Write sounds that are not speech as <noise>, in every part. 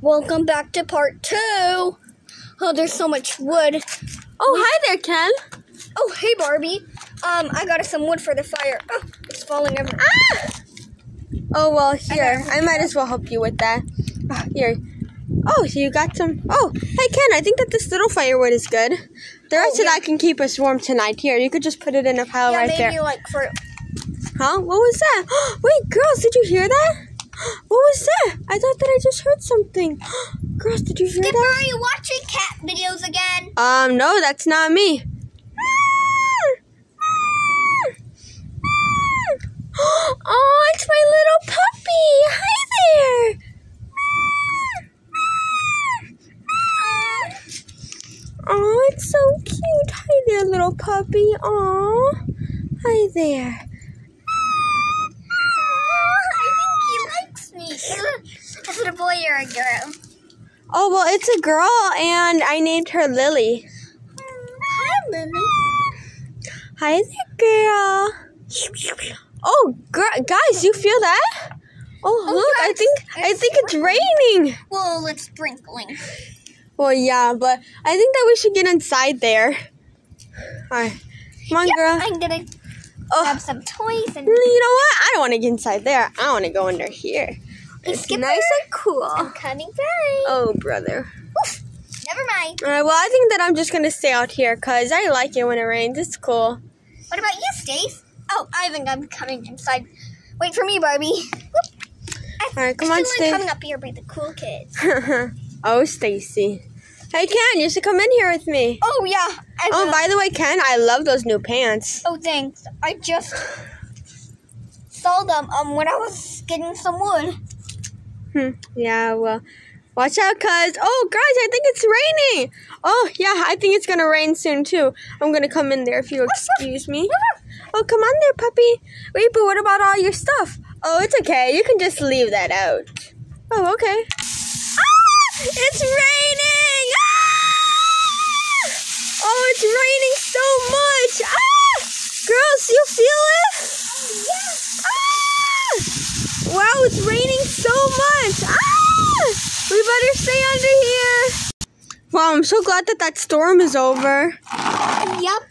Welcome back to part two. Oh, there's so much wood. Oh, hi there, Ken. Oh, hey, Barbie. Um, I got us some wood for the fire. Oh, it's falling everywhere. Ah! Oh, well, here. I might as well help you with that. Ah, here. Oh, so you got some. Oh, hey, Ken, I think that this little firewood is good. The rest Oh, of that can keep us warm tonight. Here, you could just put it in a pile yeah, right maybe there. like for. Huh? What was that? <gasps> Wait, girls, did you hear that? <gasps> What was that? I thought I just heard something. <gasps> girls, did you hear Skipper, that? are you watching cat videos again? Um, no, that's not me. <gasps> <gasps> Oh, it's my little puppy. Hi there. Oh, it's so cute. Hi there, little puppy. Oh, hi there. Oh, I think he likes me. Is it a boy or a girl? Oh, well, it's a girl, and I named her Lily. Hi, Lily. Hi there, girl. Oh, gr- guys, you feel that? Oh, Oh, look! I think I it's think it's raining. Well, it's sprinkling. Well, yeah, but I think that we should get inside there. All right, come on, girl. I'm gonna Oh, grab some toys and. you know what? I don't want to get inside there. I want to go under here. It's Skipper. nice and cool. I'm coming back. Oh, brother. Never mind. All right, well, I think that I'm just gonna stay out here because I like it when it rains. It's cool. What about you, Stace? Oh, I think I'm coming inside. Wait for me, Barbie. All right, come I on, feel like Stace. coming up here by the cool kids. <laughs> oh, Stacy. Hey, Ken, you should come in here with me. Oh yeah. I Oh, will. by the way, Ken, I love those new pants. oh thanks. I just saw them um when I was getting some wood. Hmm. Yeah, well, watch out, cuz. Oh, guys, I think it's raining. Oh, yeah, I think it's gonna rain soon, too. I'm gonna come in there if you excuse me. Oh, come on there, puppy. Wait, but what about all your stuff? Oh, it's okay. You can just leave that out. Oh, okay. Ah! It's raining! Ah! Oh, it's raining so much! Ah! Girls, you feel it? Ah! Wow, it's raining so much! Ah! We better stay under here. Wow, I'm so glad that that storm is over. Yep.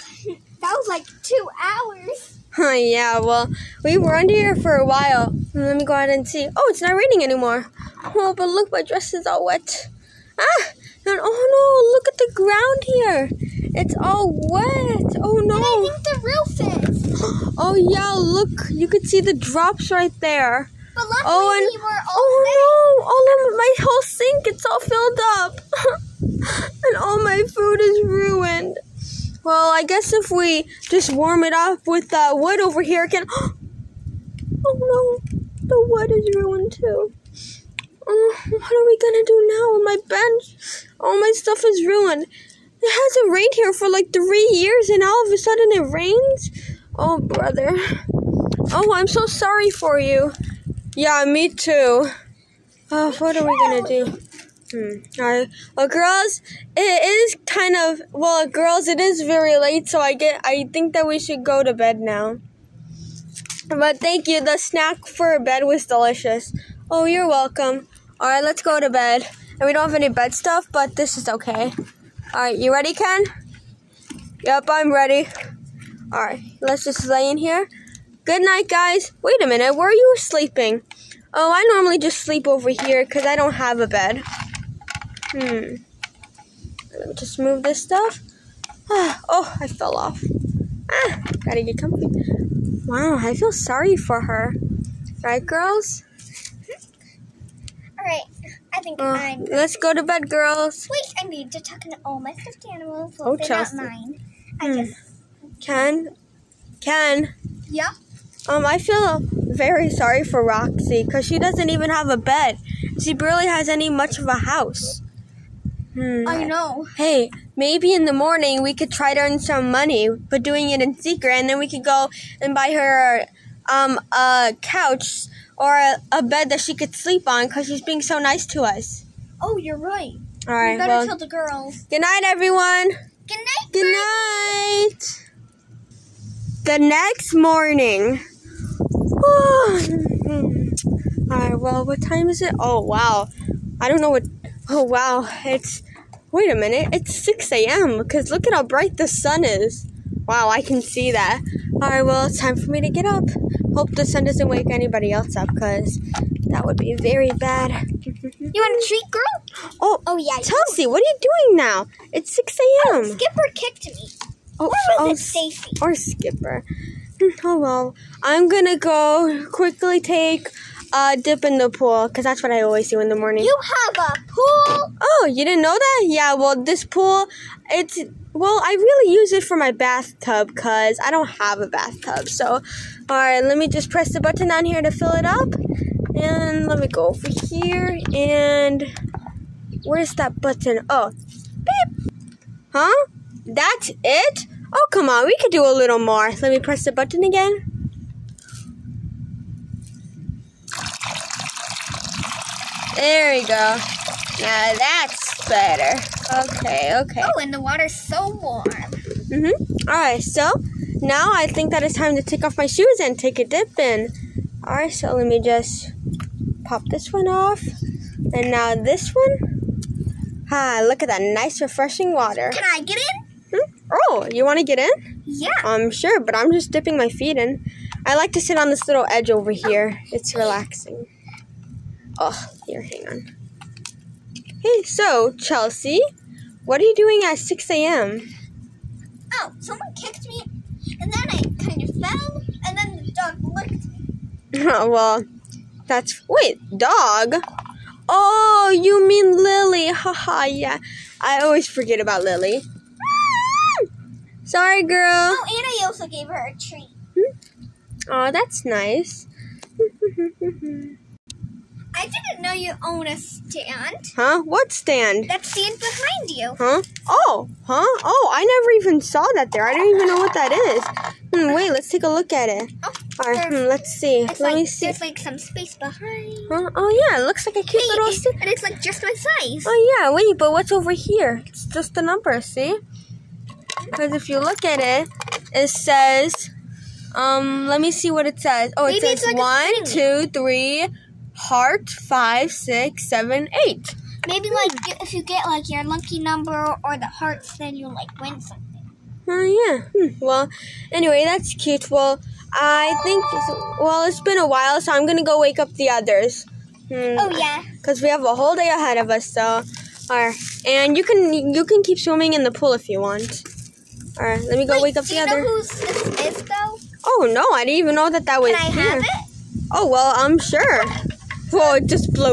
That was like two hours. Huh, yeah, well, we were under here for a while. Let me go ahead and see. Oh, it's not raining anymore. Oh, but look, my dress is all wet. Ah! And oh no, look at the ground here. It's all wet. Oh And I no. think the roof is. <gasps> Oh yeah, look. You could see the drops right there. But luckily Oh, and we were all oh no, all of my whole sink, it's all filled up. <laughs> and all my food is ruined. Well, I guess if we just warm it up with uh, wood over here, Ken. <gasps> oh no, the wood is ruined too. Oh, what are we gonna do now? My bench, all my stuff is ruined. It hasn't rained here for like three years, and all of a sudden it rains. Oh, brother. Oh, I'm so sorry for you. Yeah, me too. Oh, what are we gonna do? Hmm. Alright. Well, girls, it is kind of well, girls, it is very late, so I get. I think that we should go to bed now. But thank you. The snack for bed was delicious. Oh, you're welcome. All right, let's go to bed. And we don't have any bed stuff, but this is okay. All right, you ready, Ken? Yep, I'm ready. All right, let's just lay in here. Good night, guys. Wait a minute, where are you sleeping? Oh, I normally just sleep over here because I don't have a bed. Hmm. Let me just move this stuff. <sighs> Oh, I fell off. Ah, gotta get comfy. Wow, I feel sorry for her. Right, girls? All right. I think Uh, I'm. let's go to bed, girls. Wait, I need to tuck in all my stuffed animals. Oh, Well, they're not mine. I Hmm. just. Ken? Ken? Yeah. Um, I feel very sorry for Roxy because she doesn't even have a bed. She barely has any much of a house. Hmm. I know. Hey, maybe in the morning we could try to earn some money, but doing it in secret, and then we could go and buy her um a couch or a, a bed that she could sleep on because she's being so nice to us. Oh, you're right. All right. We right. better Well, tell the girls. good night, everyone. Good night. Good night. The next morning. <sighs> All right. Well, what time is it? Oh wow. I don't know what. Oh wow, it's. Wait a minute, it's 6 a.m. because look at how bright the sun is. Wow, I can see that. Alright, well, it's time for me to get up. Hope the sun doesn't wake anybody else up because that would be very bad. You want a treat, girl? Oh, Oh yeah. Chelsea, what are you doing now? It's 6 a.m. Skipper kicked me. Oh, Or was oh, it Stacy? or Skipper. Oh well, I'm gonna go quickly take a dip in the pool because that's what I always do in the morning. You have a pool. Oh, you didn't know that? Yeah, well, this pool, it's, well, I really use it for my bathtub because I don't have a bathtub. So, all right, let me just press the button down here to fill it up. And let me go over here. And where's that button? Oh, beep. Huh? That's it? Oh, come on, we could do a little more. Let me press the button again. There we go. Now that's better. Okay, okay. Oh, and the water's so warm. Mm-hmm. All right, so now I think that it's time to take off my shoes and take a dip in. All right, so let me just pop this one off. And now this one. Ah, look at that nice, refreshing water. Can I get in? Oh, you want to get in? Yeah. Um, sure, but I'm just dipping my feet in. I like to sit on this little edge over here. It's relaxing. Oh, here, hang on. Hey, so, Chelsea, what are you doing at 6 a.m.? Oh, someone kicked me, and then I kind of fell, and then the dog licked me. <laughs> well, that's. Wait, dog? Oh, you mean Lily. <laughs> Haha, yeah. I always forget about Lily. Sorry, girl. Oh, and I also gave her a treat. Oh, that's nice. <laughs> I didn't know you own a stand. huh? What stand? That stand behind you. Huh? Oh, huh? Oh, I never even saw that there. I don't even know what that is. Hmm, wait, let's take a look at it. Oh, All right, hmm, let's see. Let like me see. there's like some space behind. Huh? Oh, yeah, it looks like a cute little Wait, stand. and it's like just my size. Oh, yeah, wait, but what's over here? It's just the number, see? Because if you look at it, it says, um, let me see what it says. Oh, it Maybe says it's like one, two, three, heart, five, six, seven, eight. Maybe like if you get like your lucky number or the hearts, then you like win something. Oh yeah. Hmm. Well, anyway, that's cute. Well, I think well, it's been a while, so I'm gonna go wake up the others. Hmm. Oh yeah. Because we have a whole day ahead of us, so. Alright, and you can you can keep swimming in the pool if you want. Alright, let me go Wait, wake up the other. know whose this is though? oh no, I didn't even know that that was Can I here. have it? Oh well, I'm sure. Well, it just blows.